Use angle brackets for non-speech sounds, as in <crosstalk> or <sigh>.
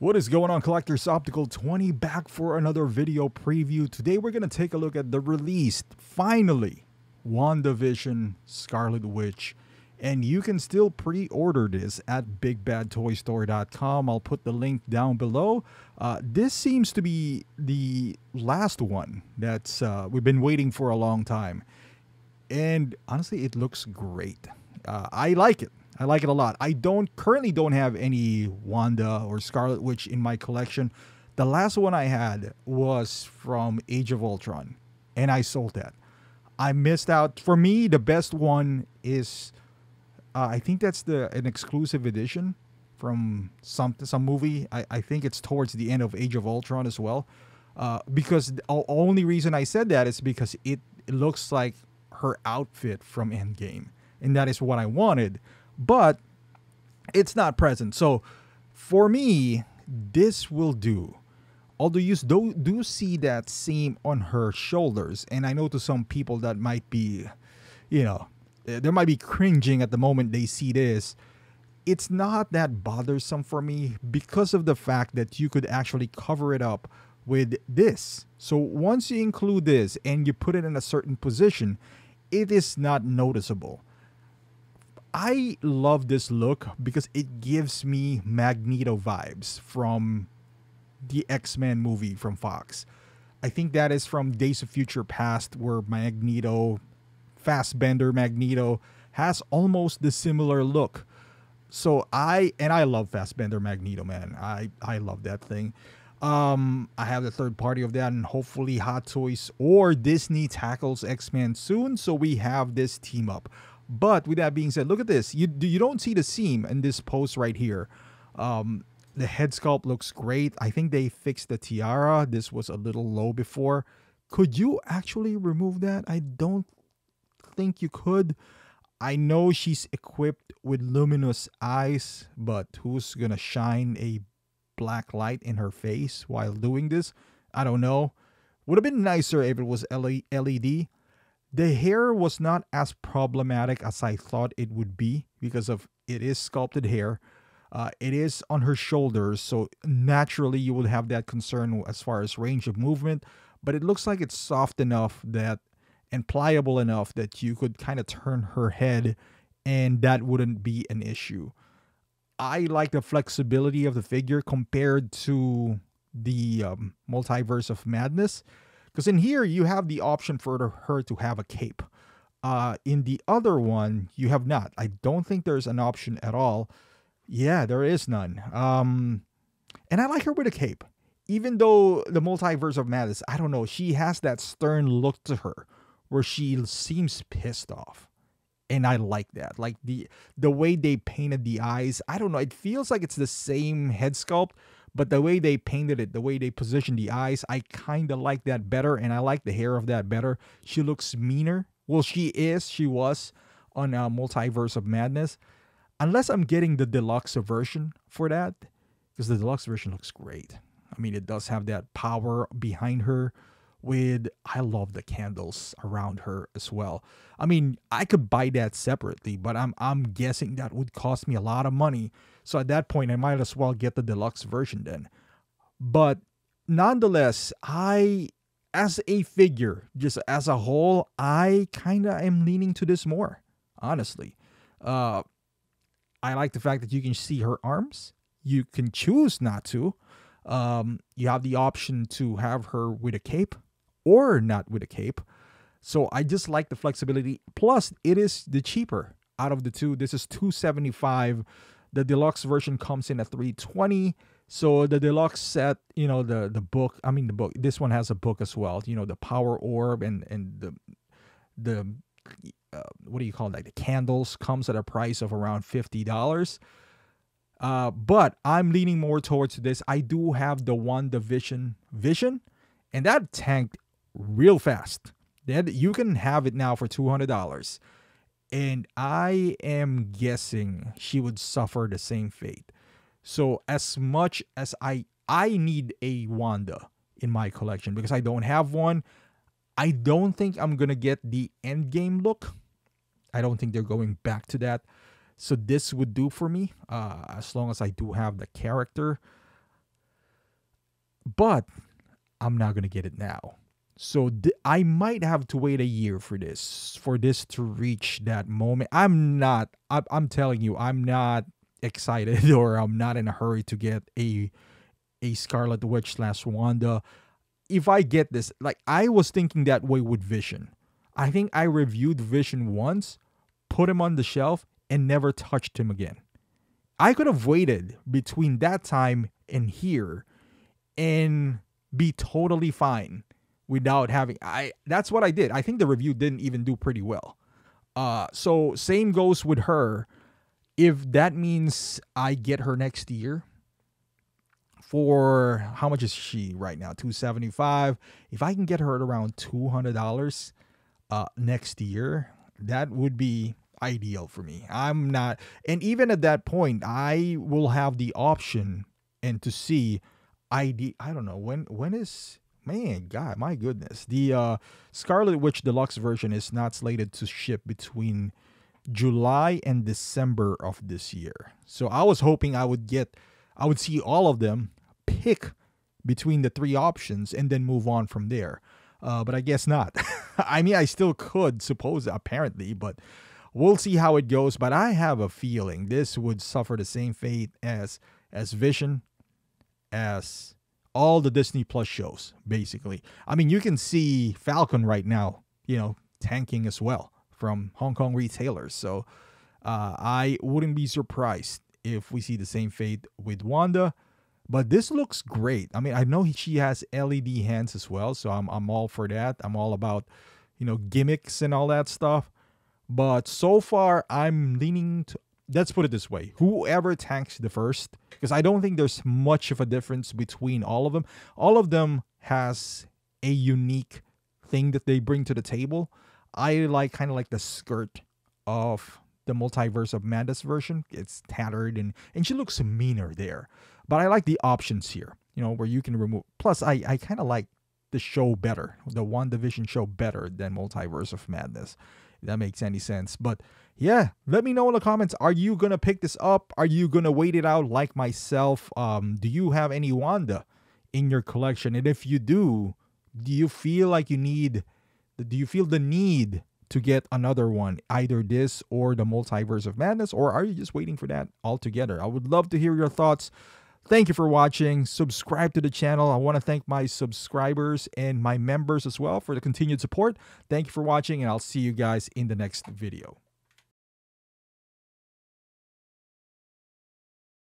What is going on, Collectors Optical 20 back for another video preview. Today we're going to take a look at the released, finally, WandaVision Scarlet Witch. And you can still pre-order this at BigBadToyStore.com. I'll put the link down below. Uh, this seems to be the last one that's uh, we've been waiting for a long time. And honestly, it looks great. Uh, I like it. I like it a lot. I don't currently don't have any Wanda or Scarlet Witch in my collection. The last one I had was from Age of Ultron, and I sold that. I missed out. For me, the best one is, uh, I think that's the an exclusive edition from some some movie. I, I think it's towards the end of Age of Ultron as well. Uh, because the only reason I said that is because it, it looks like her outfit from Endgame, and that is what I wanted but it's not present. So for me, this will do. Although you do, do see that seam on her shoulders, and I know to some people that might be, you know, eh, there might be cringing at the moment they see this. It's not that bothersome for me because of the fact that you could actually cover it up with this. So once you include this and you put it in a certain position, it is not noticeable. I love this look because it gives me Magneto vibes from the X Men movie from Fox. I think that is from Days of Future Past, where Magneto, Fassbender Magneto, has almost the similar look. So I and I love Fassbender Magneto, man. I I love that thing. Um, I have the third party of that, and hopefully Hot Toys or Disney tackles X Men soon, so we have this team up. But with that being said, look at this. You you don't see the seam in this post right here. Um, the head sculpt looks great. I think they fixed the tiara. This was a little low before. Could you actually remove that? I don't think you could. I know she's equipped with luminous eyes, but who's gonna shine a black light in her face while doing this? I don't know. Would have been nicer if it was LED. The hair was not as problematic as I thought it would be because of it is sculpted hair. Uh, it is on her shoulders, so naturally you would have that concern as far as range of movement. But it looks like it's soft enough that and pliable enough that you could kind of turn her head and that wouldn't be an issue. I like the flexibility of the figure compared to the um, multiverse of madness because in here, you have the option for her to have a cape. Uh, in the other one, you have not. I don't think there's an option at all. Yeah, there is none. Um, and I like her with a cape. Even though the multiverse of madness, I don't know, she has that stern look to her where she seems pissed off. And I like that. Like the the way they painted the eyes. I don't know. It feels like it's the same head sculpt, but the way they painted it, the way they positioned the eyes, I kind of like that better. And I like the hair of that better. She looks meaner. Well, she is. She was on uh, Multiverse of Madness. Unless I'm getting the deluxe version for that, because the deluxe version looks great. I mean, it does have that power behind her with I love the candles around her as well. I mean, I could buy that separately, but I'm I'm guessing that would cost me a lot of money. So at that point I might as well get the deluxe version then. But nonetheless, I as a figure, just as a whole, I kind of am leaning to this more, honestly. Uh I like the fact that you can see her arms. You can choose not to. Um, you have the option to have her with a cape or not with a cape. So I just like the flexibility. Plus, it is the cheaper out of the two. This is 275. The deluxe version comes in at 320. So the deluxe set, you know, the the book, I mean the book, this one has a book as well, you know, the power orb and and the the uh, what do you call it? Like the candles comes at a price of around $50. Uh, but I'm leaning more towards this. I do have the WandaVision Vision, and that tanked real fast. That you can have it now for two hundred dollars, and I am guessing she would suffer the same fate. So as much as I I need a Wanda in my collection because I don't have one, I don't think I'm gonna get the Endgame look. I don't think they're going back to that. So this would do for me uh, as long as I do have the character. but I'm not gonna get it now. So th- I might have to wait a year for this, for this to reach that moment. I'm not. I- I'm telling you, I'm not excited <laughs> or I'm not in a hurry to get a a Scarlet Witch slash Wanda. If I get this, like I was thinking that way with Vision. I think I reviewed Vision once, put him on the shelf, and never touched him again. I could have waited between that time and here and be totally fine without having I that's what I did. I think the review didn't even do pretty well. Uh so same goes with her. If that means I get her next year for how much is she right now? 275. If I can get her at around $200 uh next year, that would be ideal for me. I'm not and even at that point, I will have the option and to see ID I don't know when when is man god my goodness. The uh scarlet witch deluxe version is not slated to ship between july and december of this year. So i was hoping i would get i would see all of them pick between the three options and then move on from there. Uh, but i guess not. <laughs> I mean i still could suppose apparently but we'll see how it goes. But i have a feeling this would suffer the same fate as as vision as all the Disney Plus shows, basically. I mean, you can see Falcon right now, you know, tanking as well from Hong Kong retailers. So uh, I wouldn't be surprised if we see the same fate with Wanda. But this looks great. I mean, I know she has LED hands as well, so I'm I'm all for that. I'm all about, you know, gimmicks and all that stuff. But so far, I'm leaning to, let's put it this way. Whoever tanks the first because i don't think there's much of a difference between all of them. All of them has a unique thing that they bring to the table. I like kind of like the skirt of the multiverse of madness version. It's tattered and and she looks meaner there. But i like the options here you know where you can remove plus i i kind of like the show better the WandaVision show better than multiverse of madness that makes any sense but yeah, let me know in the comments. Are you gonna pick this up? Are you gonna wait it out like myself? Um, do you have any Wanda in your collection? And if you do, do you feel like you need? Do you feel the need to get another one, either this or the Multiverse of Madness, or are you just waiting for that altogether? I would love to hear your thoughts. Thank you for watching. Subscribe to the channel. I want to thank my subscribers and my members as well for the continued support. Thank you for watching, and I'll see you guys in the next video.